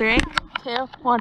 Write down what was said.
Three, two, one.